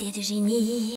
этой жени.